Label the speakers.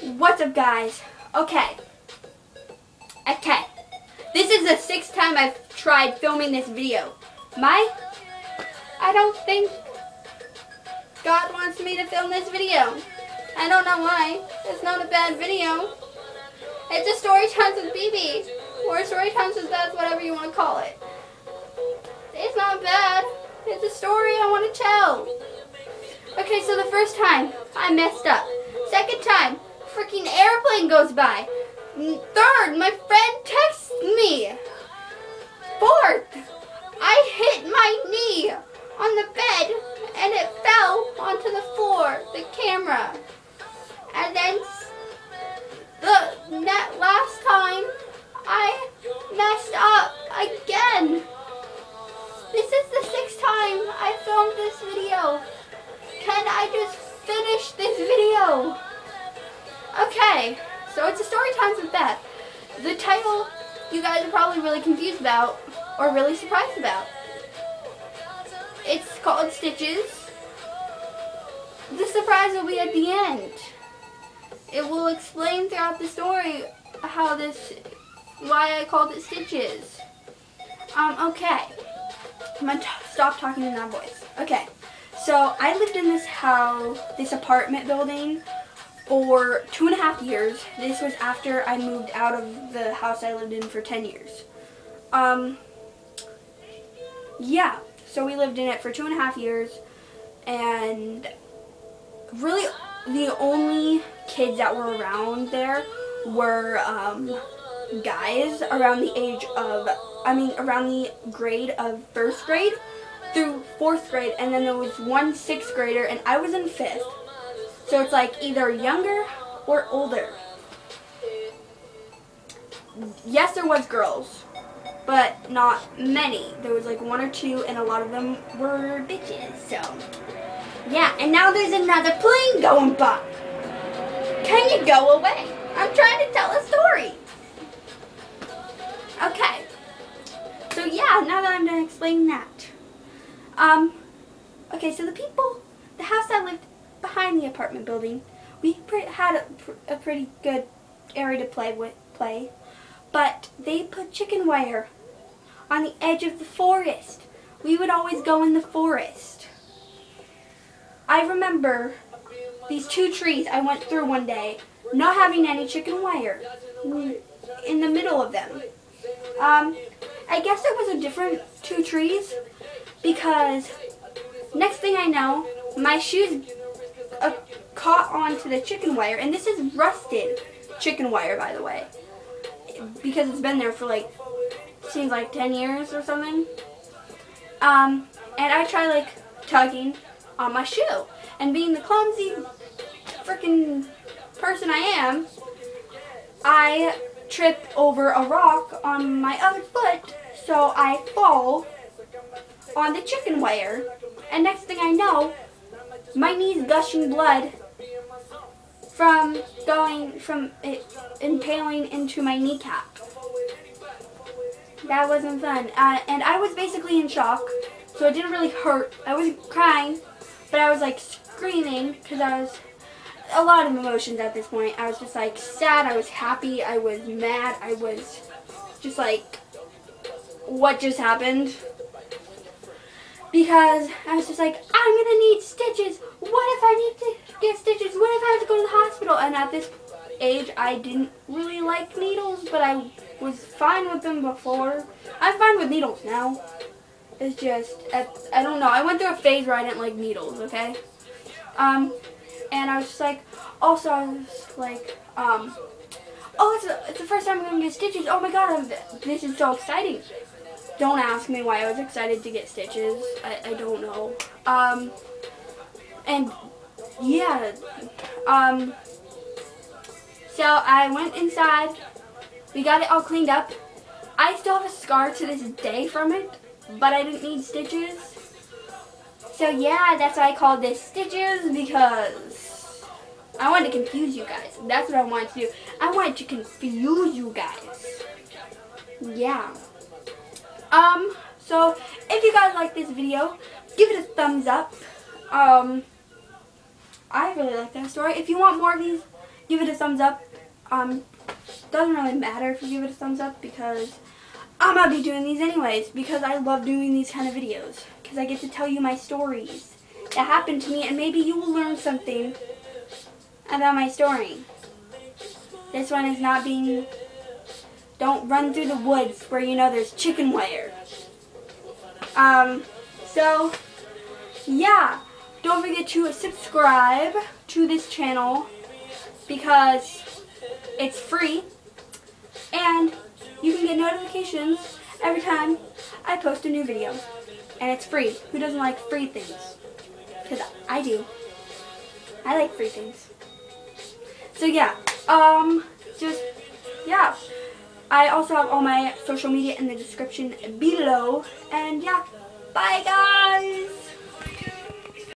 Speaker 1: What's up guys? Okay. Okay. This is the sixth time I've tried filming this video. My, I don't think God wants me to film this video. I don't know why. It's not a bad video. It's a story times with BB. Or story times with Beth, whatever you want to call it. It's not bad. It's a story I want to tell. Okay, so the first time, I messed up. Second time, freaking airplane goes by. Third, my friend texts me. Fourth, I hit my knee on the bed and it fell onto the floor, the camera. And then the that last time, I messed up again. This is the sixth time I filmed this video. Can I just finish this video? Okay, so it's a story times with Beth. The title you guys are probably really confused about or really surprised about. It's called Stitches. The surprise will be at the end. It will explain throughout the story how this, why I called it Stitches. Um, okay. I'm gonna stop talking in that voice. Okay. So I lived in this house, this apartment building for two and a half years. This was after I moved out of the house I lived in for 10 years. Um, yeah, so we lived in it for two and a half years and really the only kids that were around there were um, guys around the age of, I mean around the grade of first grade through fourth grade and then there was one sixth grader and I was in fifth. So it's like either younger or older. Yes, there was girls, but not many. There was like one or two, and a lot of them were bitches. So, yeah. And now there's another plane going by. Can you go away? I'm trying to tell a story. Okay. So yeah, now that I'm done explaining that. Um, okay, so the people, the house I lived behind the apartment building. We had a, a pretty good area to play with, play, but they put chicken wire on the edge of the forest. We would always go in the forest. I remember these two trees I went through one day, not having any chicken wire in the middle of them. Um, I guess it was a different two trees because next thing I know, my shoes uh, caught onto the chicken wire, and this is rusted chicken wire, by the way, because it's been there for like, seems like 10 years or something. Um, and I try like tugging on my shoe, and being the clumsy freaking person I am, I trip over a rock on my other foot, so I fall on the chicken wire, and next thing I know, my knee's gushing blood from going from it impaling into my kneecap. That wasn't fun. Uh, and I was basically in shock, so it didn't really hurt. I wasn't crying, but I was like screaming because I was a lot of emotions at this point. I was just like sad, I was happy, I was mad, I was just like, what just happened? Because I was just like, I'm gonna need stitches. What if I need to get stitches? What if I have to go to the hospital? And at this age, I didn't really like needles, but I was fine with them before. I'm fine with needles now. It's just, I don't know. I went through a phase where I didn't like needles, okay? Um, and I was just like, also I was like, um, oh, it's, a, it's the first time I'm gonna get stitches. Oh my god, I'm, this is so exciting. Don't ask me why I was excited to get stitches. I, I don't know. Um, and yeah, um, so I went inside. We got it all cleaned up. I still have a scar to this day from it, but I didn't need stitches. So yeah, that's why I called this stitches because I wanted to confuse you guys. That's what I wanted to do. I wanted to confuse you guys. Yeah. Um, so if you guys like this video, give it a thumbs up. Um, I really like that story. If you want more of these give it a thumbs up. Um, doesn't really matter if you give it a thumbs up because I'm gonna be doing these anyways because I love doing these kind of videos because I get to tell you my stories that happened to me and maybe you will learn something about my story. This one is not being, don't run through the woods where you know there's chicken wire. Um, so, yeah, don't forget to subscribe to this channel because it's free and you can get notifications every time I post a new video. And it's free. Who doesn't like free things? Because I do. I like free things. So yeah, um, just, yeah. I also have all my social media in the description below. And yeah, bye guys!